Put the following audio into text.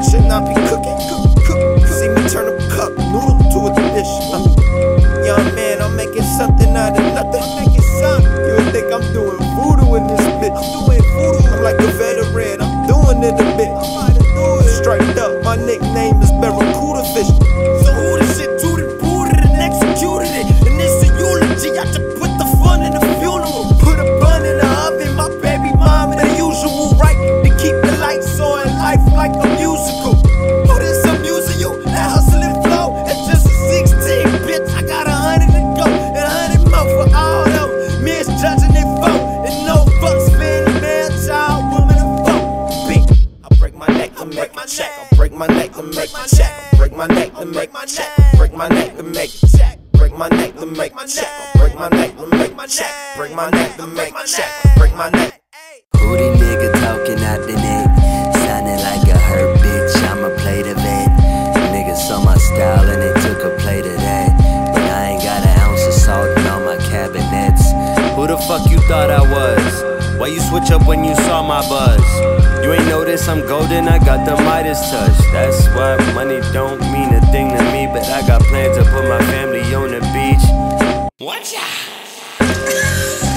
kitchen, I be cooking. make a check. I'll break my neck to make a check. I'll break my neck to make a check. Break my neck to make a check. Break my neck to make my check. I'll break my neck to make my check. Break my neck to make my check. I'll break my neck. Booty nigga talking out the neck. Sounding like a hurt bitch. I'ma play the vet. Niggas saw my style and they took a plate of that. But I ain't got an ounce of salt in all my cabinets. Who the fuck you thought I was? Why you switch up when you saw my buzz? You ain't notice I'm golden, I got the Midas touch. That's why money don't mean a thing to me. But I got plans to put my family on the beach. Watch out!